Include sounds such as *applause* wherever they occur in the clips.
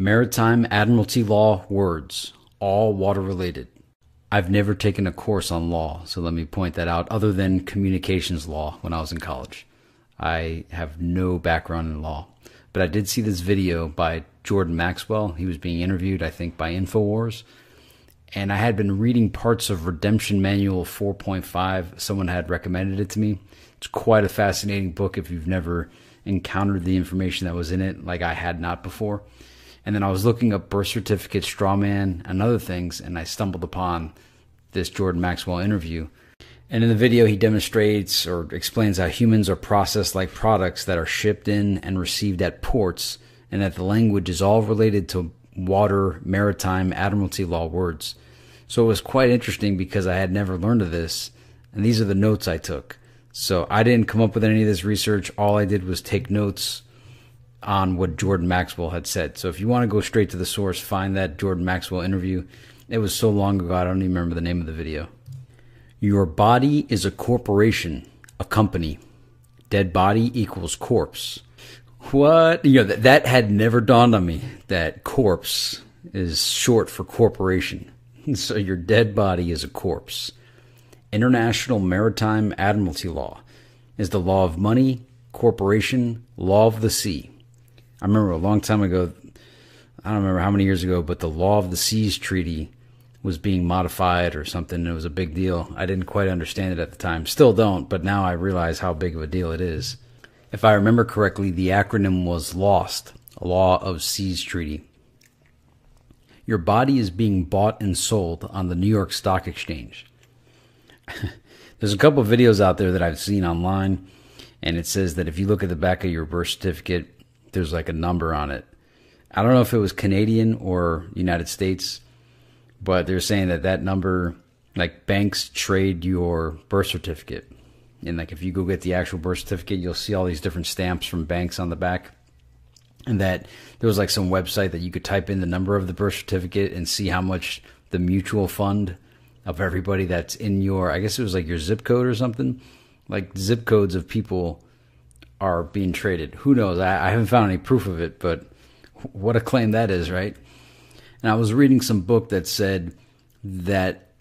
Maritime Admiralty Law words, all water related. I've never taken a course on law, so let me point that out, other than communications law when I was in college. I have no background in law. But I did see this video by Jordan Maxwell. He was being interviewed, I think, by InfoWars. And I had been reading parts of Redemption Manual 4.5. Someone had recommended it to me. It's quite a fascinating book if you've never encountered the information that was in it, like I had not before. And then I was looking up birth certificate, strawman, and other things, and I stumbled upon this Jordan Maxwell interview. And in the video, he demonstrates or explains how humans are processed like products that are shipped in and received at ports, and that the language is all related to water, maritime, admiralty law words. So it was quite interesting because I had never learned of this, and these are the notes I took. So I didn't come up with any of this research. All I did was take notes on what Jordan Maxwell had said. So if you want to go straight to the source, find that Jordan Maxwell interview. It was so long ago, I don't even remember the name of the video. Your body is a corporation, a company. Dead body equals corpse. What? You know, that, that had never dawned on me that corpse is short for corporation. *laughs* So your dead body is a corpse. International Maritime Admiralty Law is the law of money, corporation, law of the sea. I remember a long time ago, I don't remember how many years ago, but the Law of the Seas Treaty was being modified or something. It was a big deal. I didn't quite understand it at the time. Still don't, but now I realize how big of a deal it is. If I remember correctly, the acronym was LOST, Law of Seas Treaty. Your body is being bought and sold on the New York Stock Exchange. *laughs* There's a couple of videos out there that I've seen online, and it says that if you look at the back of your birth certificate, there's like a number on it. I don't know if it was Canadian or United States, but they're saying that that number, like banks trade your birth certificate. And like if you go get the actual birth certificate, you'll see all these different stamps from banks on the back. And that there was like some website that you could type in the number of the birth certificate and see how much the mutual fund of everybody that's in your, I guess it was like your zip code or something. Like zip codes of people are being traded. Who knows? I, I haven't found any proof of it, but what a claim that is, right? And I was reading some book that said that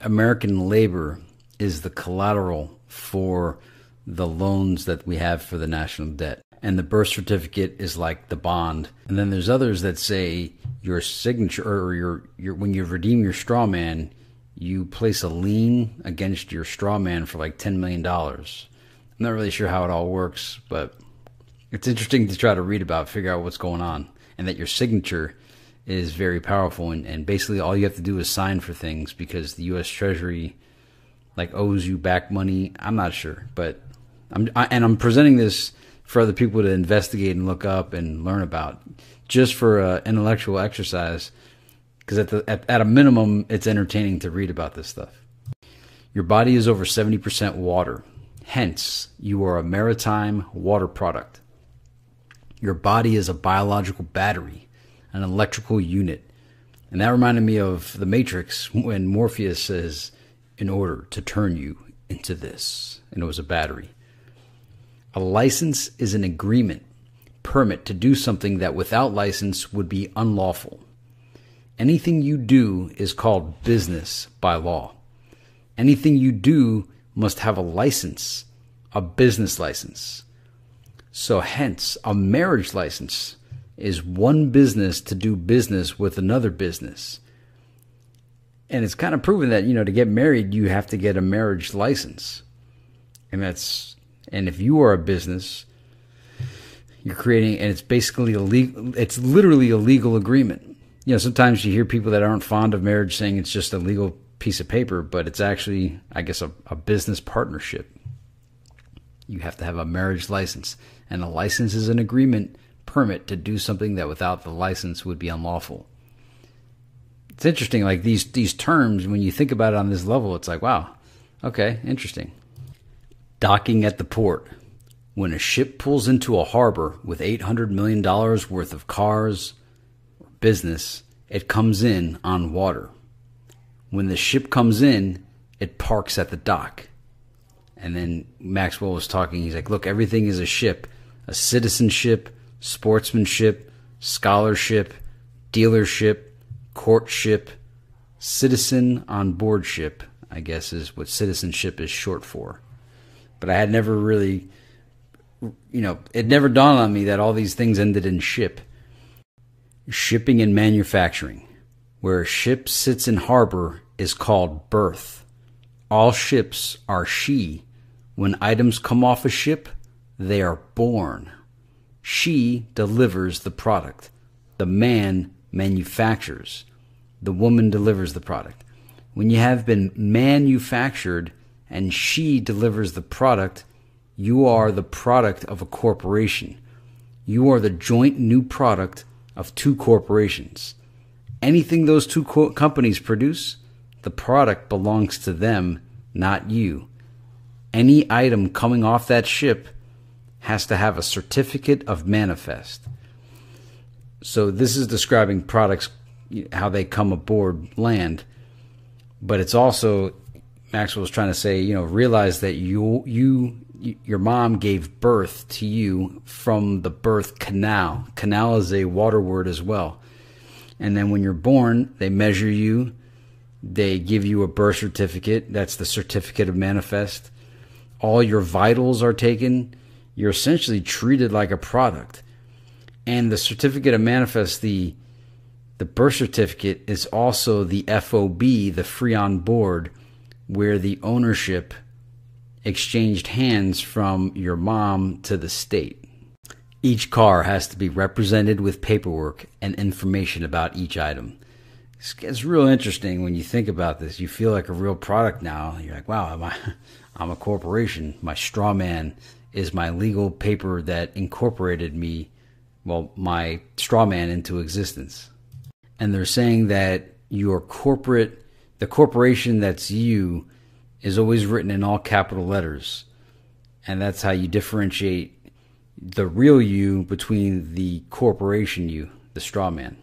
American labor is the collateral for the loans that we have for the national debt. And the birth certificate is like the bond. And then there's others that say your signature or your, your when you redeem your straw man, you place a lien against your straw man for like $10 million. I'm not really sure how it all works, but it's interesting to try to read about, figure out what's going on, and that your signature is very powerful. And, and basically, all you have to do is sign for things because the U.S. Treasury like owes you back money. I'm not sure, but I'm I, and I'm presenting this for other people to investigate and look up and learn about, just for uh, intellectual exercise. Because at the at, at a minimum, it's entertaining to read about this stuff. Your body is over 70% water. Hence, you are a maritime water product. Your body is a biological battery, an electrical unit. And that reminded me of The Matrix when Morpheus says, in order to turn you into this. And it was a battery. A license is an agreement, permit to do something that without license would be unlawful. Anything you do is called business by law. Anything you do must have a license, a business license. So, hence, a marriage license is one business to do business with another business. And it's kind of proven that, you know, to get married, you have to get a marriage license. And that's, and if you are a business, you're creating, and it's basically a legal, it's literally a legal agreement. You know, sometimes you hear people that aren't fond of marriage saying it's just a legal piece of paper, but it's actually, I guess, a, a business partnership. You have to have a marriage license, and a license is an agreement permit to do something that without the license would be unlawful. It's interesting, like these these terms. When you think about it on this level, it's like, wow, okay, interesting. Docking at the port. When a ship pulls into a harbor with $800 million worth of cars or business, it comes in on water. When the ship comes in, it parks at the dock. And then Maxwell was talking. He's like, look, everything is a ship a citizenship, sportsmanship, scholarship, dealership, courtship, citizen on board ship, I guess is what citizenship is short for. But I had never really, you know, it never dawned on me that all these things ended in ship. Shipping and manufacturing. Where a ship sits in harbor is called berth. All ships are she. When items come off a ship, they are born. She delivers the product. The man manufactures. The woman delivers the product. When you have been manufactured and she delivers the product, you are the product of a corporation. You are the joint new product of two corporations. Anything those two co- companies produce, the product belongs to them, not you. Any item coming off that ship has to have a certificate of manifest. So this is describing products how they come aboard land, but it's also Maxwell was trying to say, you know, realize that you you your mom gave birth to you from the birth canal. Canal is a water word as well. And then when you're born, they measure you, they give you a birth certificate. That's the certificate of manifest. All your vitals are taken. You're essentially treated like a product. And the certificate of manifest, the the birth certificate is also the FOB, the free on board, where the ownership exchanged hands from your mom to the state. Each car has to be represented with paperwork and information about each item. It's real interesting when you think about this. You feel like a real product now. You're like, wow, I'm a, *laughs* I'm a corporation. My straw man is my legal paper that incorporated me, well, my straw man into existence. And they're saying that your corporate, the corporation that's you, is always written in all capital letters. And that's how you differentiate the real you between the corporation you, the straw man.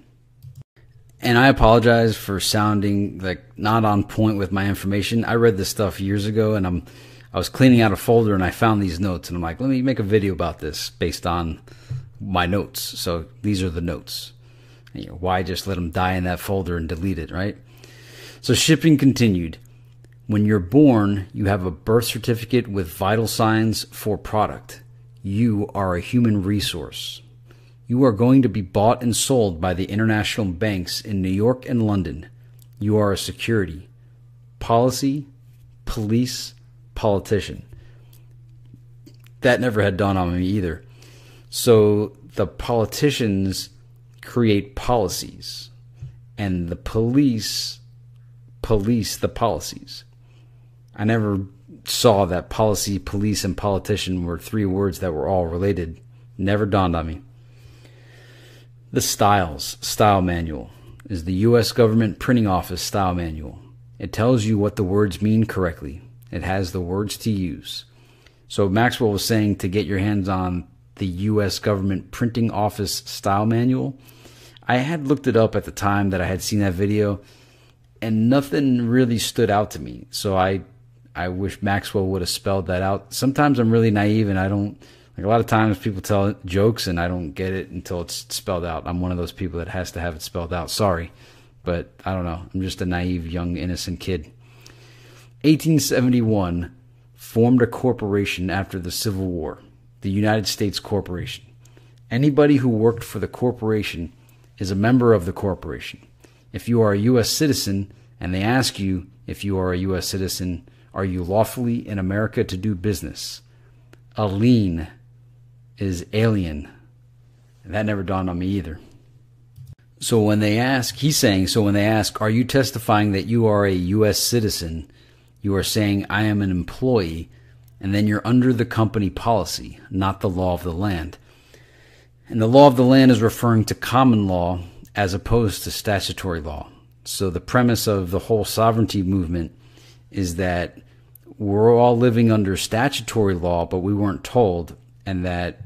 And I apologize for sounding like not on point with my information. I read this stuff years ago and I'm I was cleaning out a folder and I found these notes and I'm like, let me make a video about this based on my notes. So these are the notes. You know, why just let them die in that folder and delete it, right? So shipping continued. When you're born, you have a birth certificate with vital signs for product. You are a human resource. You are going to be bought and sold by the international banks in New York and London. You are a security, policy, police, politician. That never had dawned on me either. So the politicians create policies, and the police police the policies. I never saw that policy, police, and politician were three words that were all related. Never dawned on me. The Styles Style Manual is the U.S. Government Printing Office Style Manual. It tells you what the words mean correctly. It has the words to use. So Maxwell was saying to get your hands on the U.S. Government Printing Office Style Manual. I had looked it up at the time that I had seen that video, and nothing really stood out to me. So I I wish Maxwell would have spelled that out. Sometimes I'm really naive and I don't like a lot of times people tell jokes and I don't get it until it's spelled out. I'm one of those people that has to have it spelled out. Sorry. But I don't know. I'm just a naive young innocent kid. 1871 formed a corporation after the Civil War, the United States Corporation. Anybody who worked for the corporation is a member of the corporation. If you are a U.S. citizen and they ask you if you are a U.S. citizen, are you lawfully in America to do business? A lien is alien. And that never dawned on me either. So when they ask, he's saying, so when they ask, are you testifying that you are a U.S. citizen? You are saying, I am an employee, and then you're under the company policy, not the law of the land. And the law of the land is referring to common law as opposed to statutory law. So the premise of the whole sovereignty movement is that we're all living under statutory law, but we weren't told, and that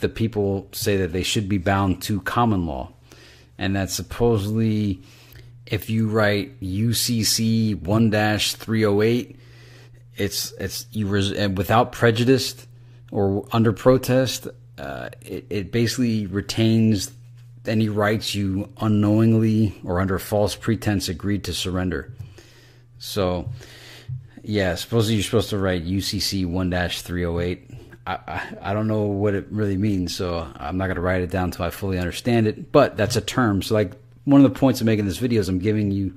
the people say that they should be bound to common law. And that supposedly, if you write UCC 1 308, it's, it's you without prejudice or under protest, uh, it, it basically retains any rights you unknowingly or under false pretense agreed to surrender. So, yeah, supposedly you're supposed to write UCC 1 308. I, I, don't know what it really means, so I'm not going to write it down until I fully understand it. But that's a term. So, like, one of the points of making this video is I'm giving you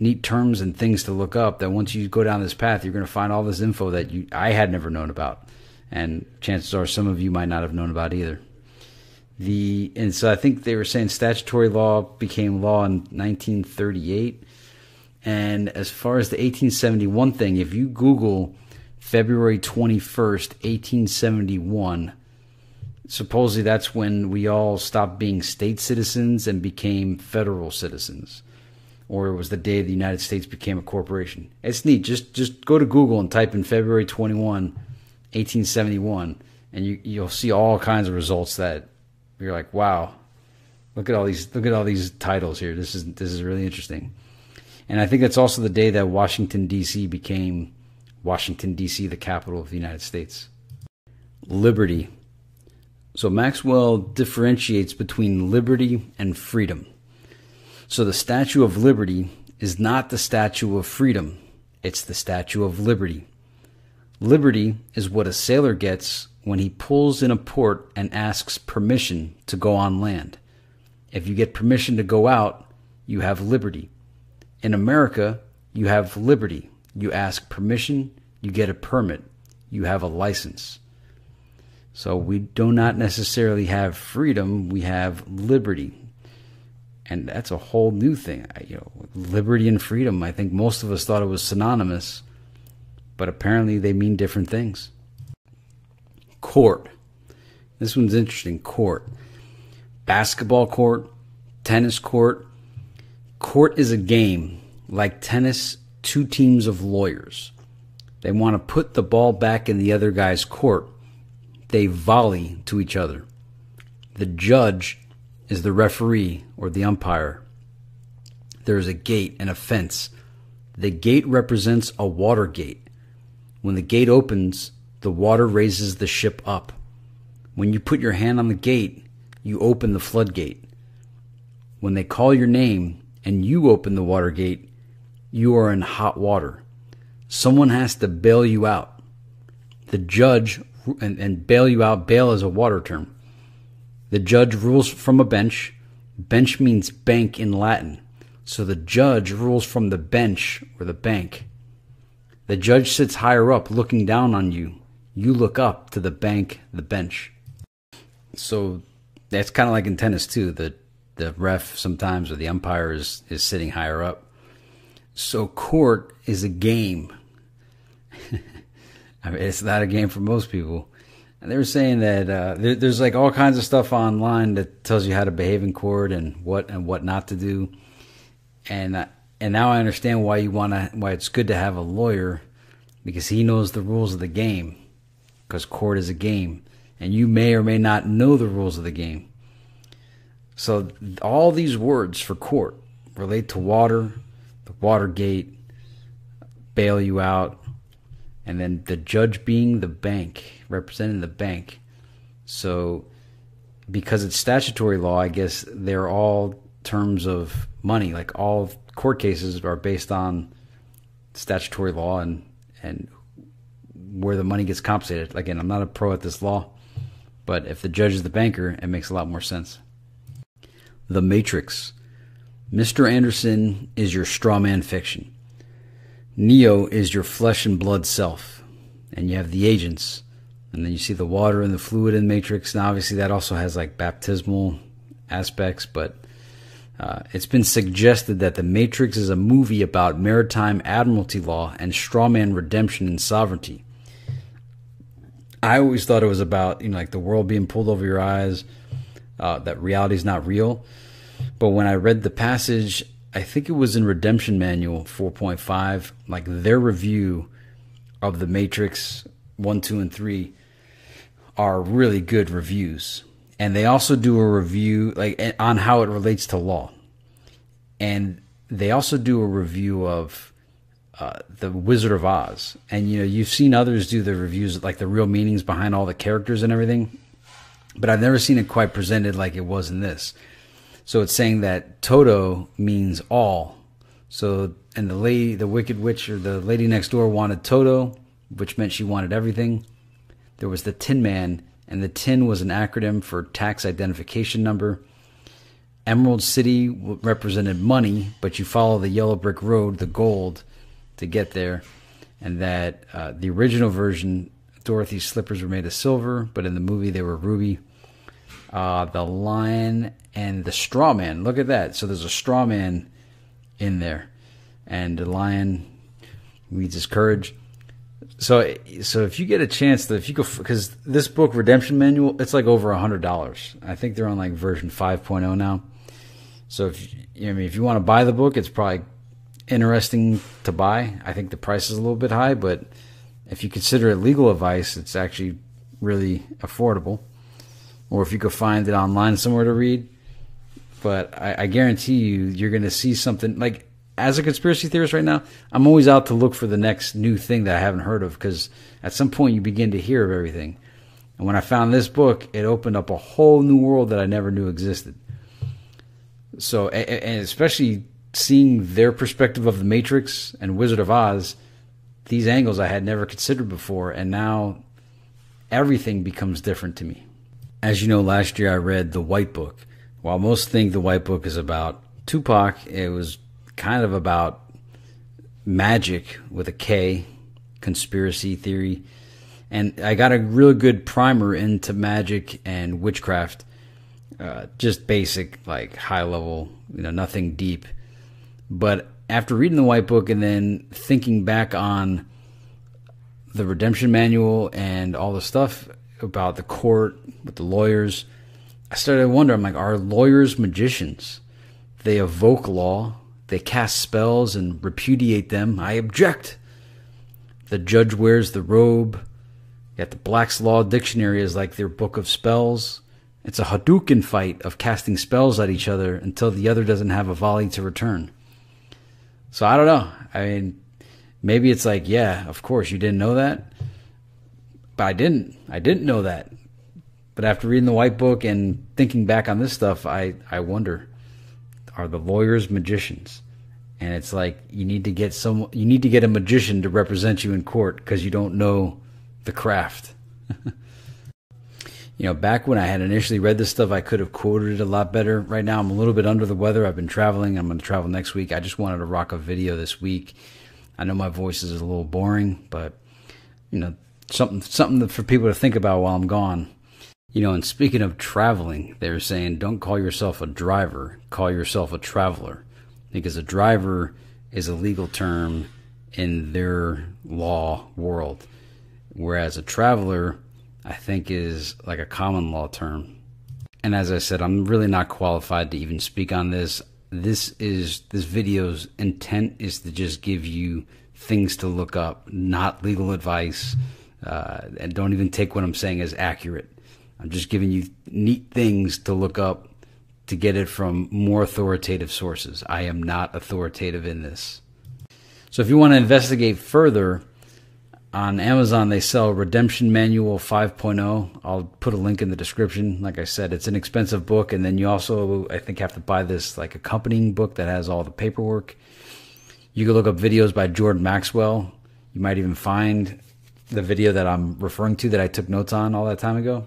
neat terms and things to look up that once you go down this path, you're going to find all this info that you I had never known about. And chances are some of you might not have known about either. The and so I think they were saying statutory law became law in 1938. And as far as the 1871 thing, if you Google February 21st, 1871, supposedly that's when we all stopped being state citizens and became federal citizens or it was the day the United States became a corporation. It's neat. Just just go to Google and type in February 21, 1871 and you you'll see all kinds of results that you're like, "Wow. Look at all these look at all these titles here. This is this is really interesting." And I think that's also the day that Washington D.C. became Washington D.C., the capital of the United States. Liberty so Maxwell differentiates between liberty and freedom. So the Statue of Liberty is not the Statue of Freedom, it's the Statue of Liberty. Liberty is what a sailor gets when he pulls in a port and asks permission to go on land. If you get permission to go out, you have liberty. In America, you have liberty. You ask permission, you get a permit, you have a license. So we do not necessarily have freedom, we have liberty. And that's a whole new thing. You know, liberty and freedom, I think most of us thought it was synonymous, but apparently they mean different things. Court. This one's interesting. Court. Basketball court, tennis court. Court is a game like tennis, two teams of lawyers. They want to put the ball back in the other guy's court they volley to each other. The judge is the referee or the umpire. There is a gate and a fence. The gate represents a water gate. When the gate opens, the water raises the ship up. When you put your hand on the gate, you open the floodgate. When they call your name and you open the water gate, you are in hot water. Someone has to bail you out. The judge and, and bail you out. Bail is a water term. The judge rules from a bench. Bench means bank in Latin. So the judge rules from the bench or the bank. The judge sits higher up looking down on you. You look up to the bank, the bench. So that's kind of like in tennis too. The the ref sometimes or the umpire is, is sitting higher up. So court is a game. *laughs* I mean, it's not a game for most people. And they were saying that uh, there, there's like all kinds of stuff online that tells you how to behave in court and what and what not to do. And uh, and now I understand why you want to why it's good to have a lawyer because he knows the rules of the game. Because court is a game, and you may or may not know the rules of the game. So all these words for court relate to water, the water gate, bail you out, and then the judge being the bank, representing the bank. So, because it's statutory law, I guess they're all terms of money. Like all court cases are based on statutory law and and where the money gets compensated. Again, I'm not a pro at this law, but if the judge is the banker, it makes a lot more sense. The Matrix. Mr. Anderson is your straw man fiction. Neo is your flesh and blood self, and you have the agents, and then you see the water and the fluid in Matrix. And obviously, that also has like baptismal aspects, but uh, it's been suggested that The Matrix is a movie about maritime admiralty law and strawman redemption and sovereignty. I always thought it was about you know like the world being pulled over your eyes, uh, that reality is not real. But when I read the passage I think it was in Redemption Manual 4.5, like their review of The Matrix 1, 2, and 3 are really good reviews. And they also do a review like on how it relates to law. And they also do a review of uh, the Wizard of Oz. And you know, you've seen others do the reviews like the real meanings behind all the characters and everything. But I've never seen it quite presented like it was in this So it's saying that Toto means all. So and the lady, the wicked witch or the lady next door wanted Toto, which meant she wanted everything. There was the Tin Man, and the tin was an acronym for tax identification number. Emerald City represented money, but you follow the yellow brick road, the gold, to get there. And that uh, the original version, Dorothy's slippers were made of silver, but in the movie they were ruby. Uh, the lion and the straw man. Look at that. So there's a straw man in there, and the lion needs his courage. So, so if you get a chance to, if you go, because this book Redemption Manual, it's like over a hundred dollars. I think they're on like version 5.0 now. So if you, I mean, if you want to buy the book, it's probably interesting to buy. I think the price is a little bit high, but if you consider it legal advice, it's actually really affordable. Or if you could find it online somewhere to read, but I, I guarantee you, you're going to see something like as a conspiracy theorist right now. I'm always out to look for the next new thing that I haven't heard of because at some point you begin to hear of everything. And when I found this book, it opened up a whole new world that I never knew existed. So, and especially seeing their perspective of the Matrix and Wizard of Oz, these angles I had never considered before, and now everything becomes different to me. As you know, last year I read The White Book. While most think The White Book is about Tupac, it was kind of about magic with a K, conspiracy theory. And I got a real good primer into magic and witchcraft uh, just basic, like high level, you know, nothing deep. But after reading the white book and then thinking back on the redemption manual and all the stuff about the court with the lawyers, I started to wonder. I'm like, are lawyers magicians? They evoke law, they cast spells and repudiate them. I object. The judge wears the robe. Yet the Black's Law Dictionary is like their book of spells. It's a Hadouken fight of casting spells at each other until the other doesn't have a volley to return. So I don't know. I mean, maybe it's like, yeah, of course you didn't know that, but I didn't. I didn't know that. But after reading the White Book and thinking back on this stuff, I I wonder, are the lawyers magicians? And it's like you need to get some, you need to get a magician to represent you in court because you don't know the craft. *laughs* you know, back when I had initially read this stuff, I could have quoted it a lot better. Right now, I'm a little bit under the weather. I've been traveling. I'm going to travel next week. I just wanted to rock a video this week. I know my voice is a little boring, but you know, something something for people to think about while I'm gone. You know, and speaking of traveling, they're saying don't call yourself a driver, call yourself a traveler, because a driver is a legal term in their law world, whereas a traveler I think is like a common law term. And as I said, I'm really not qualified to even speak on this. This is this video's intent is to just give you things to look up, not legal advice. Uh, and don't even take what I'm saying as accurate. I'm just giving you neat things to look up to get it from more authoritative sources. I am not authoritative in this. So if you want to investigate further, on Amazon, they sell Redemption Manual 5.0. I'll put a link in the description. Like I said, it's an expensive book, and then you also, I think, have to buy this like accompanying book that has all the paperwork. You can look up videos by Jordan Maxwell. You might even find the video that I'm referring to that I took notes on all that time ago.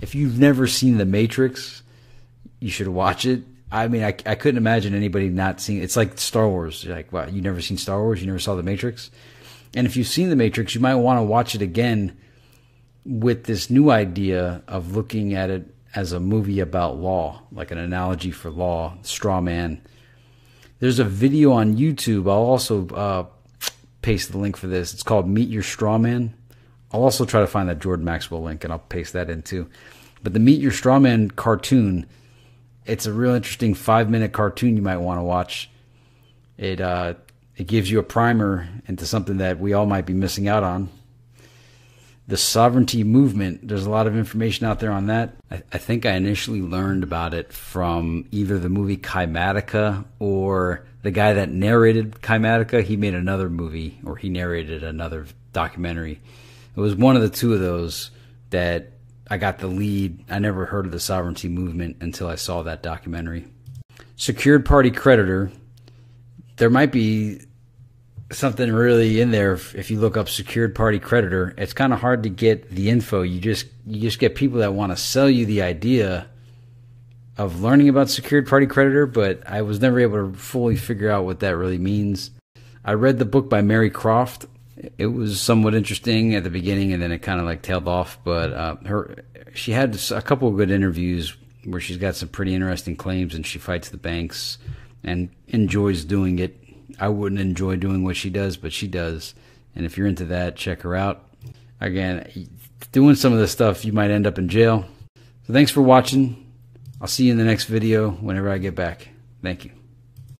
If you've never seen The Matrix, you should watch it. I mean, I, I couldn't imagine anybody not seeing. It's like Star Wars. You're like, wow, you never seen Star Wars? You never saw The Matrix? And if you've seen The Matrix, you might want to watch it again with this new idea of looking at it as a movie about law, like an analogy for law, straw man. There's a video on YouTube. I'll also uh, paste the link for this. It's called Meet Your Straw Man. I'll also try to find that Jordan Maxwell link and I'll paste that in too. But the Meet Your Straw Man cartoon, it's a real interesting five minute cartoon you might want to watch. It uh, it gives you a primer into something that we all might be missing out on. The sovereignty movement, there's a lot of information out there on that. I, I think I initially learned about it from either the movie Kymatica or the guy that narrated Kymatica. He made another movie or he narrated another documentary. It was one of the two of those that I got the lead. I never heard of the sovereignty movement until I saw that documentary. Secured party creditor. There might be something really in there if, you look up secured party creditor. It's kind of hard to get the info. You just you just get people that want to sell you the idea of learning about secured party creditor, but I was never able to fully figure out what that really means. I read the book by Mary Croft. It was somewhat interesting at the beginning, and then it kind of like tailed off. But uh, her, she had a couple of good interviews where she's got some pretty interesting claims, and she fights the banks and enjoys doing it. I wouldn't enjoy doing what she does, but she does. And if you're into that, check her out. Again, doing some of this stuff, you might end up in jail. So thanks for watching. I'll see you in the next video whenever I get back. Thank you.